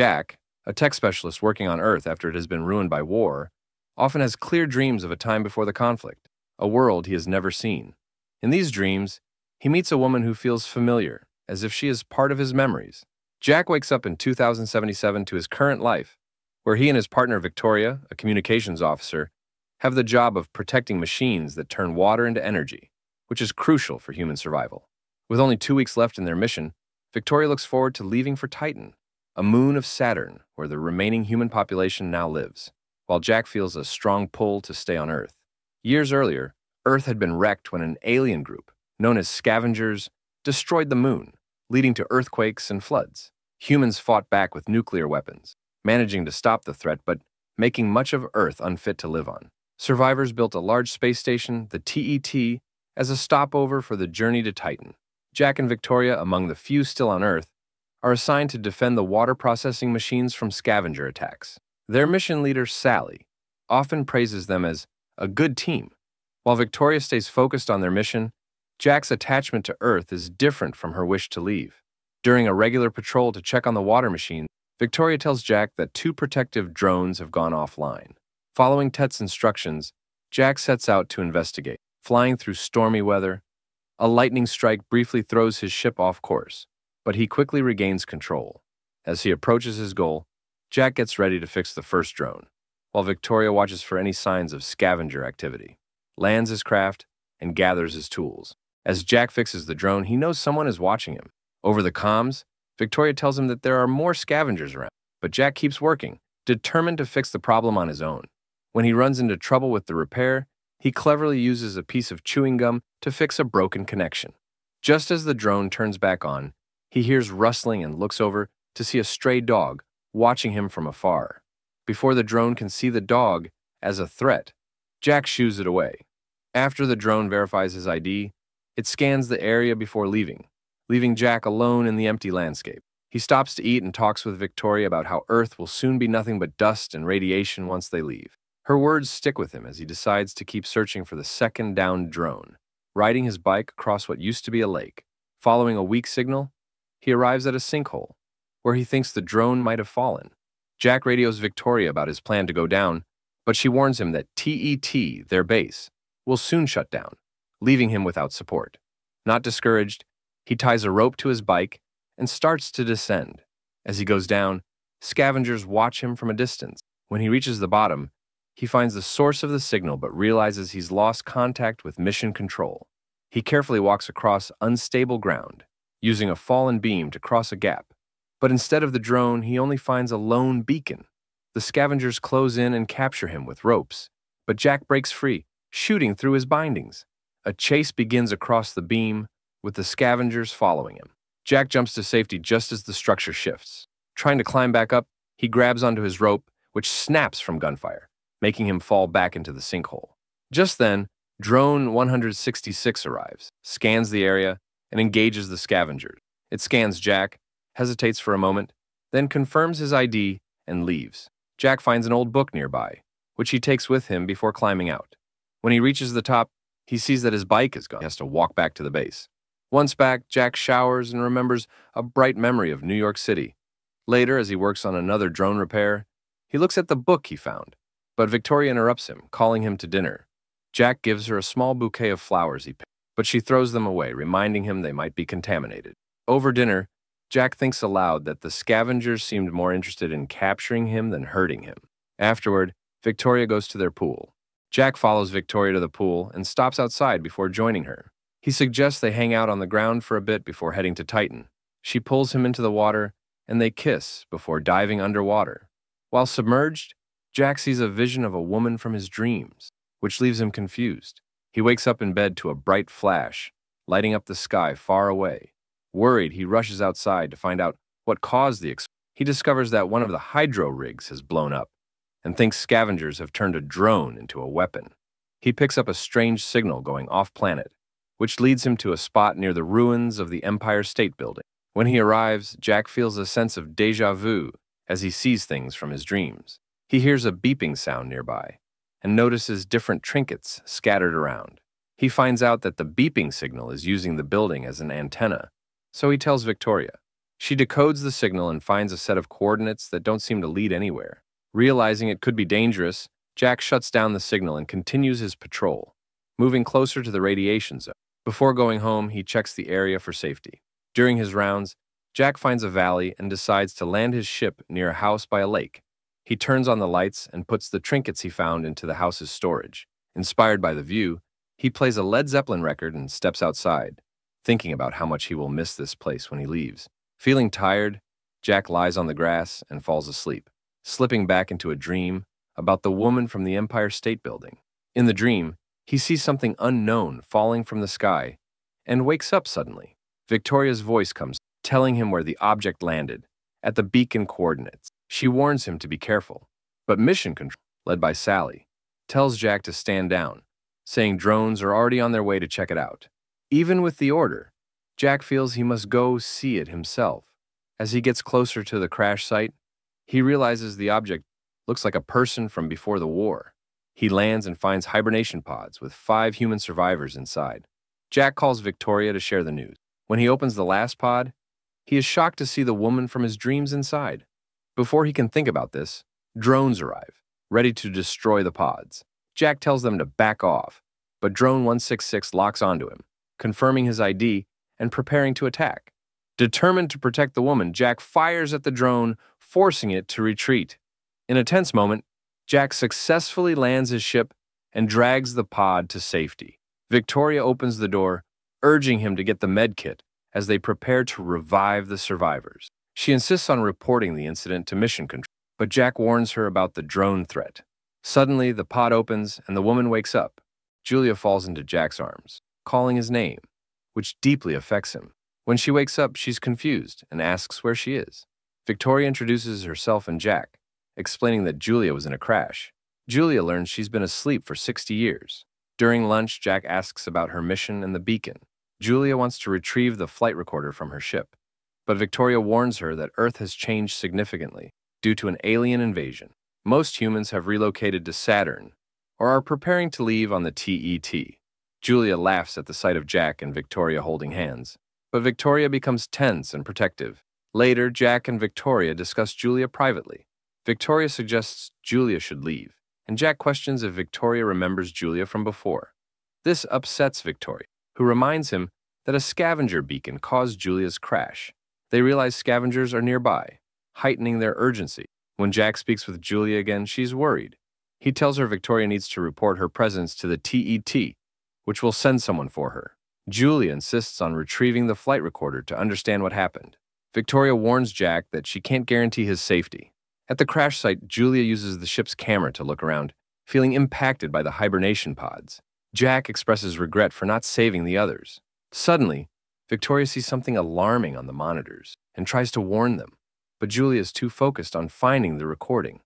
Jack, a tech specialist working on Earth after it has been ruined by war, often has clear dreams of a time before the conflict, a world he has never seen. In these dreams, he meets a woman who feels familiar, as if she is part of his memories. Jack wakes up in 2077 to his current life, where he and his partner Victoria, a communications officer, have the job of protecting machines that turn water into energy, which is crucial for human survival. With only two weeks left in their mission, Victoria looks forward to leaving for Titan, a moon of Saturn where the remaining human population now lives, while Jack feels a strong pull to stay on Earth. Years earlier, Earth had been wrecked when an alien group, known as scavengers, destroyed the moon, leading to earthquakes and floods. Humans fought back with nuclear weapons, managing to stop the threat but making much of Earth unfit to live on. Survivors built a large space station, the TET, as a stopover for the journey to Titan. Jack and Victoria, among the few still on Earth, are assigned to defend the water processing machines from scavenger attacks. Their mission leader, Sally, often praises them as a good team. While Victoria stays focused on their mission, Jack's attachment to Earth is different from her wish to leave. During a regular patrol to check on the water machine, Victoria tells Jack that two protective drones have gone offline. Following Tet's instructions, Jack sets out to investigate. Flying through stormy weather, a lightning strike briefly throws his ship off course, but he quickly regains control. As he approaches his goal, Jack gets ready to fix the first drone, while Victoria watches for any signs of scavenger activity, lands his craft, and gathers his tools. As Jack fixes the drone, he knows someone is watching him. Over the comms, Victoria tells him that there are more scavengers around, but Jack keeps working, determined to fix the problem on his own. When he runs into trouble with the repair, he cleverly uses a piece of chewing gum to fix a broken connection. Just as the drone turns back on, he hears rustling and looks over to see a stray dog watching him from afar. Before the drone can see the dog as a threat, Jack shoos it away. After the drone verifies his ID, it scans the area before leaving, leaving Jack alone in the empty landscape. He stops to eat and talks with Victoria about how Earth will soon be nothing but dust and radiation once they leave. Her words stick with him as he decides to keep searching for the second downed drone. Riding his bike across what used to be a lake, following a weak signal, he arrives at a sinkhole, where he thinks the drone might have fallen. Jack radios Victoria about his plan to go down, but she warns him that TET, their base, will soon shut down, leaving him without support. Not discouraged, he ties a rope to his bike and starts to descend. As he goes down, scavengers watch him from a distance. When he reaches the bottom, he finds the source of the signal but realizes he's lost contact with mission control. He carefully walks across unstable ground, using a fallen beam to cross a gap. But instead of the drone, he only finds a lone beacon. The scavengers close in and capture him with ropes, but Jack breaks free, shooting through his bindings. A chase begins across the beam, with the scavengers following him. Jack jumps to safety just as the structure shifts. Trying to climb back up, he grabs onto his rope, which snaps from gunfire making him fall back into the sinkhole. Just then, Drone 166 arrives, scans the area, and engages the scavengers. It scans Jack, hesitates for a moment, then confirms his ID and leaves. Jack finds an old book nearby, which he takes with him before climbing out. When he reaches the top, he sees that his bike is gone. He has to walk back to the base. Once back, Jack showers and remembers a bright memory of New York City. Later, as he works on another drone repair, he looks at the book he found. But Victoria interrupts him, calling him to dinner. Jack gives her a small bouquet of flowers he picked, but she throws them away, reminding him they might be contaminated. Over dinner, Jack thinks aloud that the scavengers seemed more interested in capturing him than hurting him. Afterward, Victoria goes to their pool. Jack follows Victoria to the pool and stops outside before joining her. He suggests they hang out on the ground for a bit before heading to Titan. She pulls him into the water, and they kiss before diving underwater. While submerged, Jack sees a vision of a woman from his dreams, which leaves him confused. He wakes up in bed to a bright flash, lighting up the sky far away. Worried, he rushes outside to find out what caused the explosion. He discovers that one of the hydro rigs has blown up and thinks scavengers have turned a drone into a weapon. He picks up a strange signal going off planet, which leads him to a spot near the ruins of the Empire State Building. When he arrives, Jack feels a sense of deja vu as he sees things from his dreams. He hears a beeping sound nearby and notices different trinkets scattered around. He finds out that the beeping signal is using the building as an antenna, so he tells Victoria. She decodes the signal and finds a set of coordinates that don't seem to lead anywhere. Realizing it could be dangerous, Jack shuts down the signal and continues his patrol, moving closer to the radiation zone. Before going home, he checks the area for safety. During his rounds, Jack finds a valley and decides to land his ship near a house by a lake. He turns on the lights and puts the trinkets he found into the house's storage. Inspired by the view, he plays a Led Zeppelin record and steps outside, thinking about how much he will miss this place when he leaves. Feeling tired, Jack lies on the grass and falls asleep, slipping back into a dream about the woman from the Empire State Building. In the dream, he sees something unknown falling from the sky and wakes up suddenly. Victoria's voice comes, telling him where the object landed, at the beacon coordinates. She warns him to be careful, but Mission Control, led by Sally, tells Jack to stand down, saying drones are already on their way to check it out. Even with the order, Jack feels he must go see it himself. As he gets closer to the crash site, he realizes the object looks like a person from before the war. He lands and finds hibernation pods with five human survivors inside. Jack calls Victoria to share the news. When he opens the last pod, he is shocked to see the woman from his dreams inside. Before he can think about this, drones arrive, ready to destroy the pods. Jack tells them to back off, but Drone 166 locks onto him, confirming his ID and preparing to attack. Determined to protect the woman, Jack fires at the drone, forcing it to retreat. In a tense moment, Jack successfully lands his ship and drags the pod to safety. Victoria opens the door, urging him to get the med kit as they prepare to revive the survivors. She insists on reporting the incident to Mission Control, but Jack warns her about the drone threat. Suddenly, the pod opens and the woman wakes up. Julia falls into Jack's arms, calling his name, which deeply affects him. When she wakes up, she's confused and asks where she is. Victoria introduces herself and Jack, explaining that Julia was in a crash. Julia learns she's been asleep for 60 years. During lunch, Jack asks about her mission and the beacon. Julia wants to retrieve the flight recorder from her ship, but Victoria warns her that Earth has changed significantly due to an alien invasion. Most humans have relocated to Saturn or are preparing to leave on the TET. Julia laughs at the sight of Jack and Victoria holding hands, but Victoria becomes tense and protective. Later, Jack and Victoria discuss Julia privately. Victoria suggests Julia should leave, and Jack questions if Victoria remembers Julia from before. This upsets Victoria, who reminds him that a scavenger beacon caused Julia's crash. They realize scavengers are nearby, heightening their urgency. When Jack speaks with Julia again, she's worried. He tells her Victoria needs to report her presence to the TET, which will send someone for her. Julia insists on retrieving the flight recorder to understand what happened. Victoria warns Jack that she can't guarantee his safety. At the crash site, Julia uses the ship's camera to look around, feeling impacted by the hibernation pods. Jack expresses regret for not saving the others. Suddenly, Victoria sees something alarming on the monitors and tries to warn them, but Julia is too focused on finding the recording.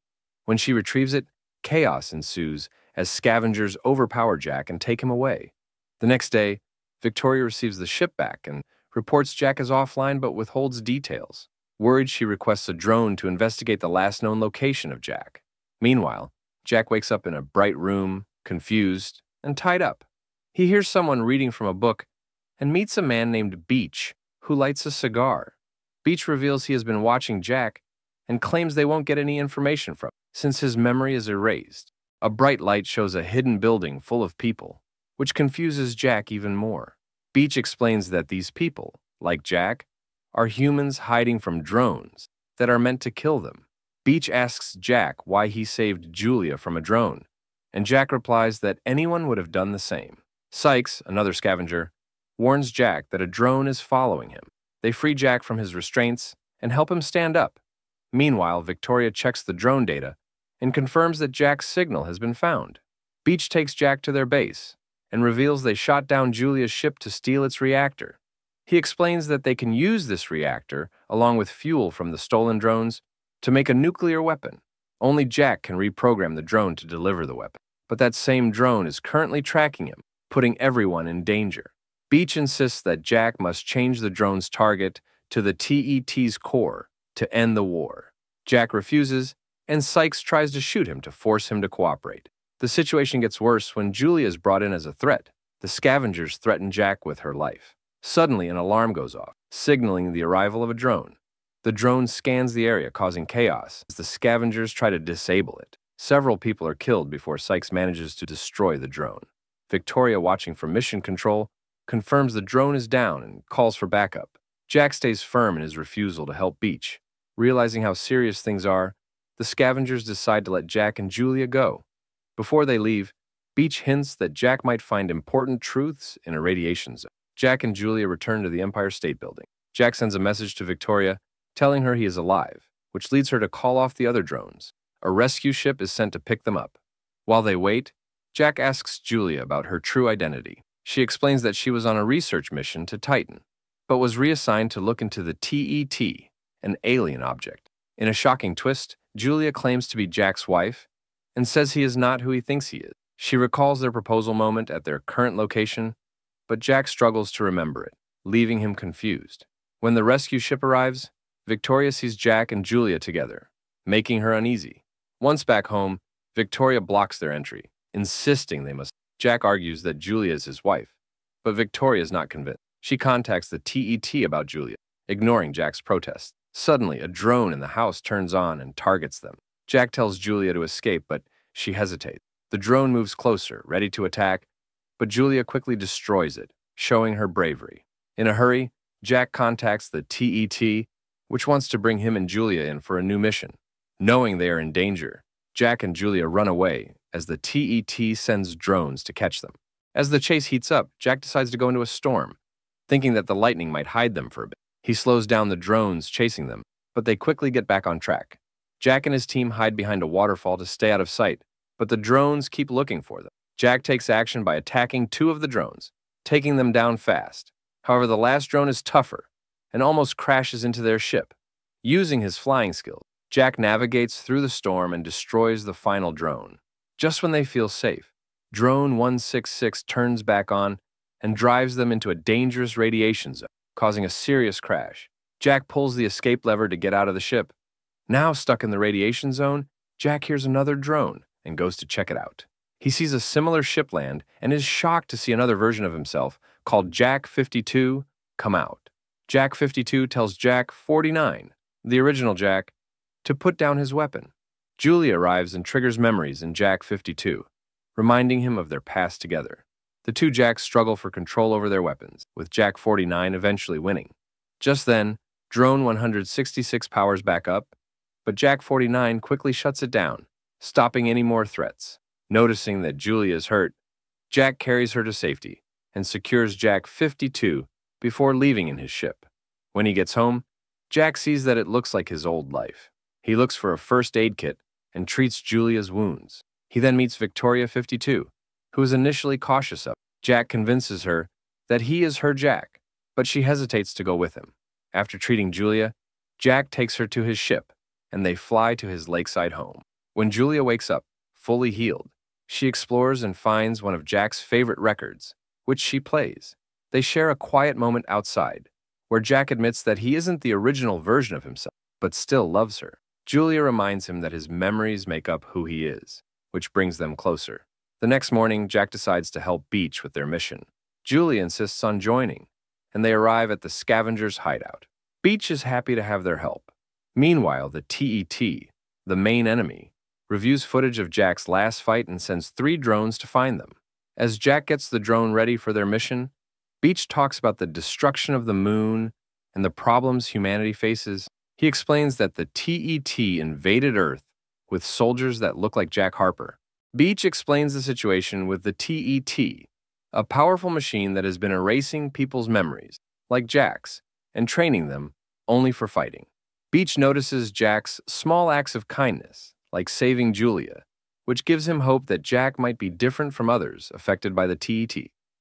When she retrieves it, chaos ensues as scavengers overpower Jack and take him away. The next day, Victoria receives the ship back and reports Jack is offline but withholds details. Worried, she requests a drone to investigate the last known location of Jack. Meanwhile, Jack wakes up in a bright room, confused, and tied up. He hears someone reading from a book and meets a man named Beech, who lights a cigar. Beech reveals he has been watching Jack and claims they won't get any information from him, since his memory is erased. A bright light shows a hidden building full of people, which confuses Jack even more. Beech explains that these people, like Jack, are humans hiding from drones that are meant to kill them. Beech asks Jack why he saved Julia from a drone, and Jack replies that anyone would have done the same. Sykes, another scavenger, warns Jack that a drone is following him. They free Jack from his restraints and help him stand up. Meanwhile, Victoria checks the drone data and confirms that Jack's signal has been found. Beech takes Jack to their base and reveals they shot down Julia's ship to steal its reactor. He explains that they can use this reactor, along with fuel from the stolen drones, to make a nuclear weapon. Only Jack can reprogram the drone to deliver the weapon. But that same drone is currently tracking him, putting everyone in danger. Beech insists that Jack must change the drone's target to the TET's core to end the war. Jack refuses, and Sykes tries to shoot him to force him to cooperate. The situation gets worse when Julia is brought in as a threat. The scavengers threaten Jack with her life. Suddenly, an alarm goes off, signaling the arrival of a drone. The drone scans the area, causing chaos as the scavengers try to disable it. Several people are killed before Sykes manages to destroy the drone. Victoria, watching from mission control, confirms the drone is down and calls for backup. Jack stays firm in his refusal to help Beech. Realizing how serious things are, the scavengers decide to let Jack and Julia go. Before they leave, Beech hints that Jack might find important truths in a radiation zone. Jack and Julia return to the Empire State Building. Jack sends a message to Victoria telling her he is alive, which leads her to call off the other drones. A rescue ship is sent to pick them up. While they wait, Jack asks Julia about her true identity. She explains that she was on a research mission to Titan, but was reassigned to look into the TET, an alien object. In a shocking twist, Julia claims to be Jack's wife and says he is not who he thinks he is. She recalls their proposal moment at their current location, but Jack struggles to remember it, leaving him confused. When the rescue ship arrives, Victoria sees Jack and Julia together, making her uneasy. Once back home, Victoria blocks their entry, insisting they must. Jack argues that Julia is his wife, but Victoria is not convinced. She contacts the TET about Julia, ignoring Jack's protests. Suddenly, a drone in the house turns on and targets them. Jack tells Julia to escape, but she hesitates. The drone moves closer, ready to attack, but Julia quickly destroys it, showing her bravery. In a hurry, Jack contacts the TET which wants to bring him and Julia in for a new mission. Knowing they are in danger, Jack and Julia run away as the TET sends drones to catch them. As the chase heats up, Jack decides to go into a storm, thinking that the lightning might hide them for a bit. He slows down the drones chasing them, but they quickly get back on track. Jack and his team hide behind a waterfall to stay out of sight, but the drones keep looking for them. Jack takes action by attacking two of the drones, taking them down fast. However, the last drone is tougher and almost crashes into their ship. Using his flying skills, Jack navigates through the storm and destroys the final drone. Just when they feel safe, Drone 166 turns back on and drives them into a dangerous radiation zone, causing a serious crash. Jack pulls the escape lever to get out of the ship. Now stuck in the radiation zone, Jack hears another drone and goes to check it out. He sees a similar ship land and is shocked to see another version of himself called Jack 52 come out. Jack 52 tells Jack 49, the original Jack, to put down his weapon. Julie arrives and triggers memories in Jack 52, reminding him of their past together. The two Jacks struggle for control over their weapons, with Jack 49 eventually winning. Just then, Drone 166 powers back up, but Jack 49 quickly shuts it down, stopping any more threats. Noticing that Julie is hurt, Jack carries her to safety and secures Jack 52 before leaving in his ship. When he gets home, Jack sees that it looks like his old life. He looks for a first aid kit and treats Julia's wounds. He then meets Victoria 52, who is initially cautious of. Jack convinces her that he is her Jack, but she hesitates to go with him. After treating Julia, Jack takes her to his ship, and they fly to his lakeside home. When Julia wakes up, fully healed, she explores and finds one of Jack's favorite records, which she plays. They share a quiet moment outside, where Jack admits that he isn't the original version of himself, but still loves her. Julia reminds him that his memories make up who he is, which brings them closer. The next morning, Jack decides to help Beech with their mission. Julia insists on joining, and they arrive at the scavengers' hideout. Beech is happy to have their help. Meanwhile, the TET, the main enemy, reviews footage of Jack's last fight and sends three drones to find them. As Jack gets the drone ready for their mission, Beech talks about the destruction of the moon and the problems humanity faces. He explains that the TET invaded Earth with soldiers that look like Jack Harper. Beech explains the situation with the TET, a powerful machine that has been erasing people's memories, like Jack's, and training them only for fighting. Beech notices Jack's small acts of kindness, like saving Julia, which gives him hope that Jack might be different from others affected by the TET.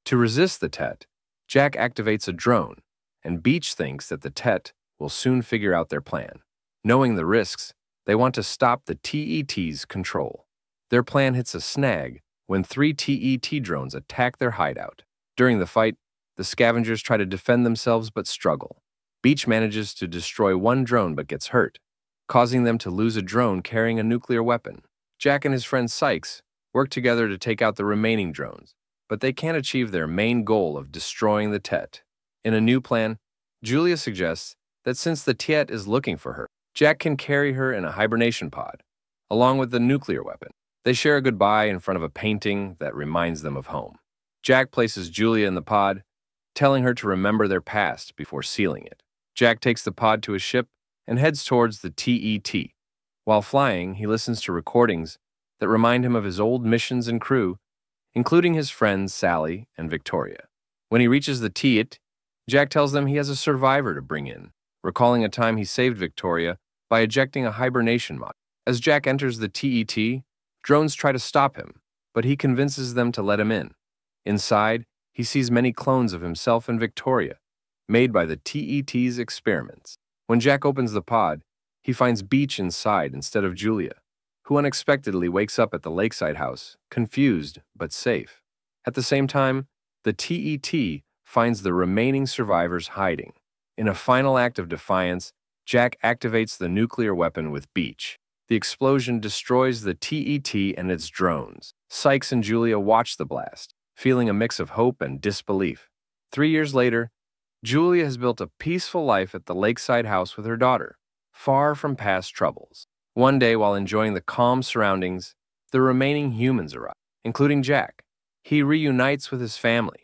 To resist the TET, Jack activates a drone, and Beech thinks that the TET will soon figure out their plan. Knowing the risks, they want to stop the TET's control. Their plan hits a snag when three TET drones attack their hideout. During the fight, the scavengers try to defend themselves but struggle. Beech manages to destroy one drone but gets hurt, causing them to lose a drone carrying a nuclear weapon. Jack and his friend Sykes work together to take out the remaining drones, but they can't achieve their main goal of destroying the TET. In a new plan, Julia suggests that since the TET is looking for her, Jack can carry her in a hibernation pod, along with the nuclear weapon. They share a goodbye in front of a painting that reminds them of home. Jack places Julia in the pod, telling her to remember their past before sealing it. Jack takes the pod to his ship and heads towards the TET. While flying, he listens to recordings that remind him of his old missions and crew, including his friends Sally and Victoria. When he reaches the TET, Jack tells them he has a survivor to bring in, recalling a time he saved Victoria by ejecting a hibernation mod. As Jack enters the TET, drones try to stop him, but he convinces them to let him in. Inside, he sees many clones of himself and Victoria, made by the TET's experiments. When Jack opens the pod, he finds Beech inside instead of Julia, who unexpectedly wakes up at the lakeside house, confused but safe. At the same time, the TET finds the remaining survivors hiding. In a final act of defiance, Jack activates the nuclear weapon with Beech. The explosion destroys the TET and its drones. Sykes and Julia watch the blast, feeling a mix of hope and disbelief. Three years later, Julia has built a peaceful life at the lakeside house with her daughter, far from past troubles. One day, while enjoying the calm surroundings, the remaining humans arrive, including Jack. He reunites with his family,